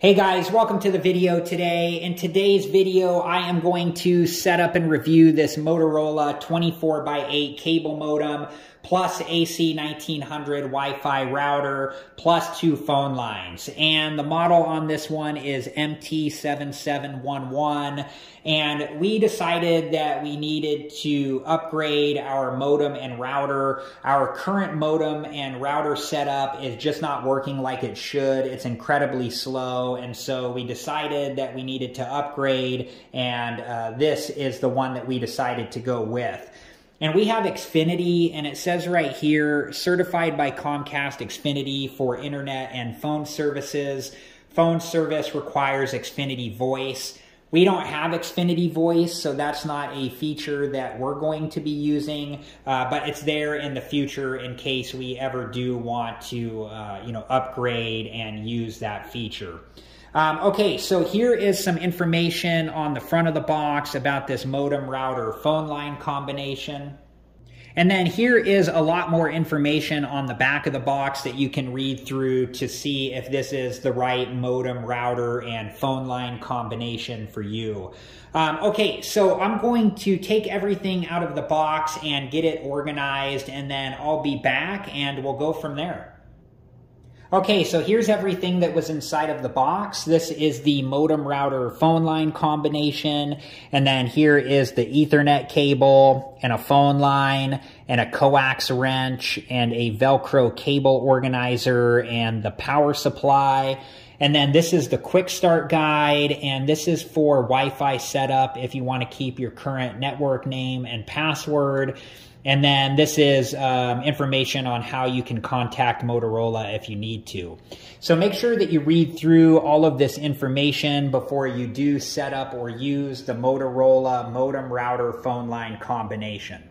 Hey guys, welcome to the video today. In today's video, I am going to set up and review this Motorola 24 by 8 cable modem plus AC 1900 Wi-Fi router plus two phone lines. And the model on this one is MT7711. And we decided that we needed to upgrade our modem and router. Our current modem and router setup is just not working like it should. It's incredibly slow. And so we decided that we needed to upgrade. And uh, this is the one that we decided to go with. And we have Xfinity, and it says right here, certified by Comcast Xfinity for internet and phone services. Phone service requires Xfinity Voice. We don't have Xfinity Voice, so that's not a feature that we're going to be using, uh, but it's there in the future in case we ever do want to, uh, you know, upgrade and use that feature. Um, okay, so here is some information on the front of the box about this modem router phone line combination. And then here is a lot more information on the back of the box that you can read through to see if this is the right modem router and phone line combination for you. Um, okay, so I'm going to take everything out of the box and get it organized and then I'll be back and we'll go from there. Okay, so here's everything that was inside of the box. This is the modem router phone line combination. And then here is the ethernet cable and a phone line and a coax wrench and a Velcro cable organizer and the power supply. And then this is the quick start guide, and this is for Wi-Fi setup if you want to keep your current network name and password. And then this is um, information on how you can contact Motorola if you need to. So make sure that you read through all of this information before you do set up or use the Motorola modem router phone line combination.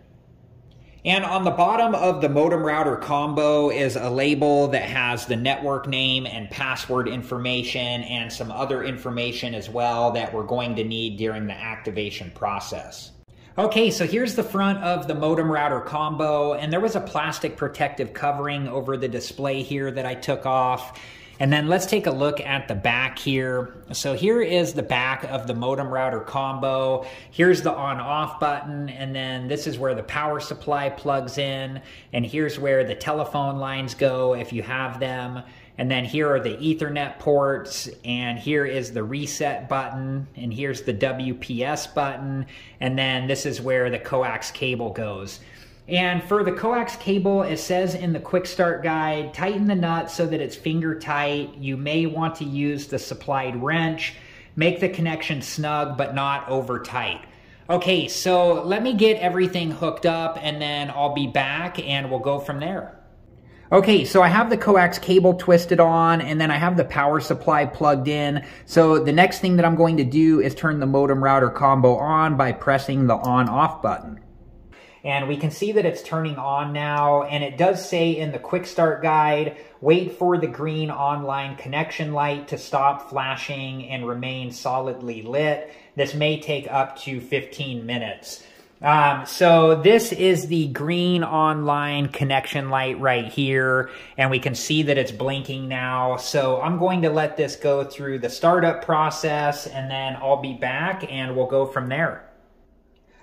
And on the bottom of the modem router combo is a label that has the network name and password information and some other information as well that we're going to need during the activation process. Okay, so here's the front of the modem router combo, and there was a plastic protective covering over the display here that I took off. And then let's take a look at the back here. So here is the back of the modem router combo. Here's the on off button. And then this is where the power supply plugs in. And here's where the telephone lines go if you have them. And then here are the Ethernet ports, and here is the reset button, and here's the WPS button, and then this is where the coax cable goes. And for the coax cable, it says in the quick start guide, tighten the nut so that it's finger tight. You may want to use the supplied wrench. Make the connection snug, but not over tight. Okay, so let me get everything hooked up and then I'll be back and we'll go from there. Okay, so I have the coax cable twisted on and then I have the power supply plugged in. So the next thing that I'm going to do is turn the modem router combo on by pressing the on off button. And we can see that it's turning on now and it does say in the quick start guide, wait for the green online connection light to stop flashing and remain solidly lit. This may take up to 15 minutes. Um, so this is the green online connection light right here, and we can see that it's blinking now. So I'm going to let this go through the startup process, and then I'll be back, and we'll go from there.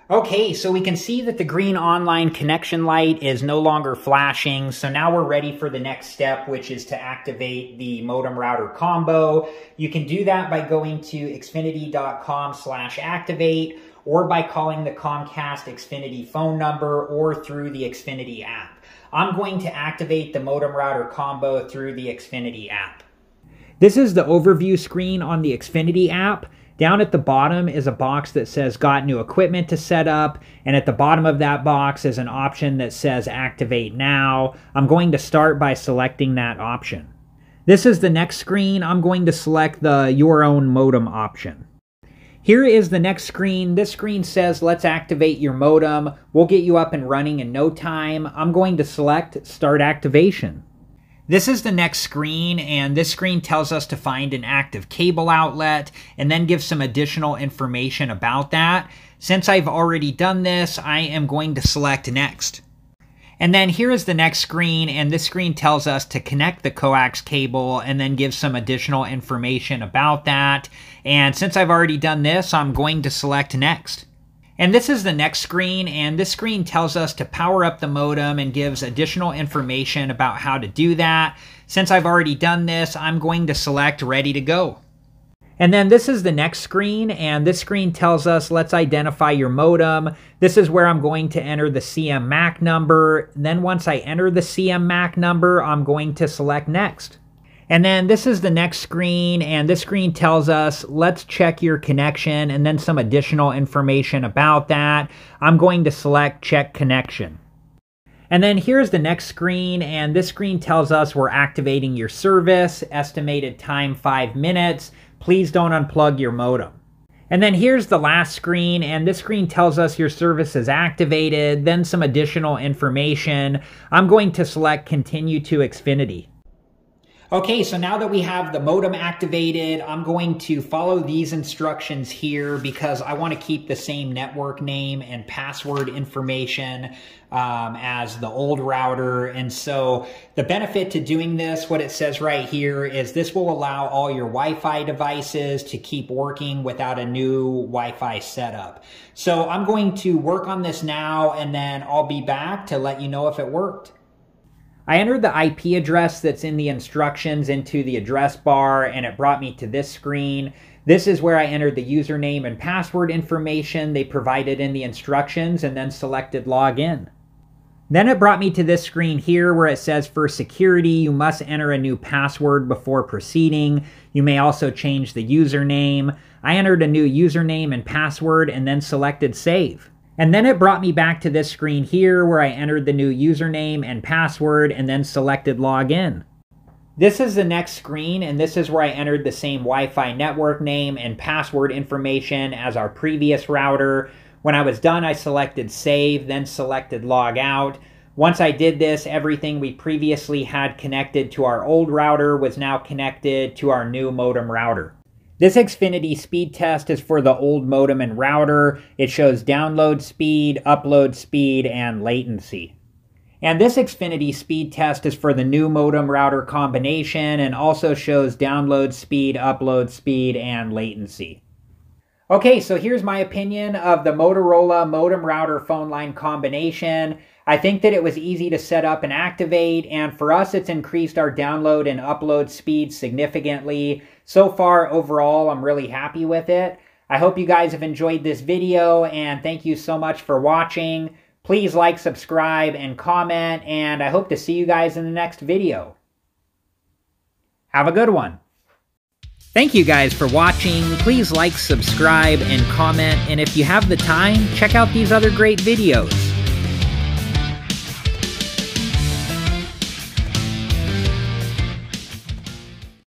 Okay, so we can see that the green online connection light is no longer flashing. So now we're ready for the next step, which is to activate the modem router combo. You can do that by going to xfinity.com slash activate or by calling the Comcast Xfinity phone number or through the Xfinity app. I'm going to activate the modem router combo through the Xfinity app. This is the overview screen on the Xfinity app. Down at the bottom is a box that says got new equipment to set up. And at the bottom of that box is an option that says activate now. I'm going to start by selecting that option. This is the next screen. I'm going to select the your own modem option. Here is the next screen. This screen says, let's activate your modem. We'll get you up and running in no time. I'm going to select start activation. This is the next screen, and this screen tells us to find an active cable outlet and then give some additional information about that. Since I've already done this, I am going to select next. And then here is the next screen, and this screen tells us to connect the coax cable and then give some additional information about that. And since I've already done this, I'm going to select next. And this is the next screen, and this screen tells us to power up the modem and gives additional information about how to do that. Since I've already done this, I'm going to select ready to go. And then this is the next screen, and this screen tells us let's identify your modem. This is where I'm going to enter the CM MAC number. Then once I enter the CM MAC number, I'm going to select next. And then this is the next screen, and this screen tells us, let's check your connection, and then some additional information about that. I'm going to select check connection. And then here's the next screen, and this screen tells us we're activating your service, estimated time five minutes. Please don't unplug your modem. And then here's the last screen, and this screen tells us your service is activated, then some additional information. I'm going to select continue to Xfinity. Okay, so now that we have the modem activated, I'm going to follow these instructions here because I want to keep the same network name and password information um, as the old router. And so the benefit to doing this, what it says right here, is this will allow all your Wi-Fi devices to keep working without a new Wi-Fi setup. So I'm going to work on this now and then I'll be back to let you know if it worked. I entered the IP address that's in the instructions into the address bar and it brought me to this screen. This is where I entered the username and password information they provided in the instructions and then selected login. Then it brought me to this screen here where it says for security, you must enter a new password before proceeding. You may also change the username. I entered a new username and password and then selected save. And then it brought me back to this screen here where I entered the new username and password and then selected login. This is the next screen and this is where I entered the same Wi-Fi network name and password information as our previous router. When I was done, I selected save, then selected log out. Once I did this, everything we previously had connected to our old router was now connected to our new modem router. This Xfinity speed test is for the old modem and router. It shows download speed, upload speed, and latency. And this Xfinity speed test is for the new modem router combination and also shows download speed, upload speed, and latency. Okay, so here's my opinion of the Motorola modem router phone line combination. I think that it was easy to set up and activate, and for us, it's increased our download and upload speed significantly. So far, overall, I'm really happy with it. I hope you guys have enjoyed this video, and thank you so much for watching. Please like, subscribe, and comment, and I hope to see you guys in the next video. Have a good one. Thank you guys for watching. Please like, subscribe, and comment, and if you have the time, check out these other great videos.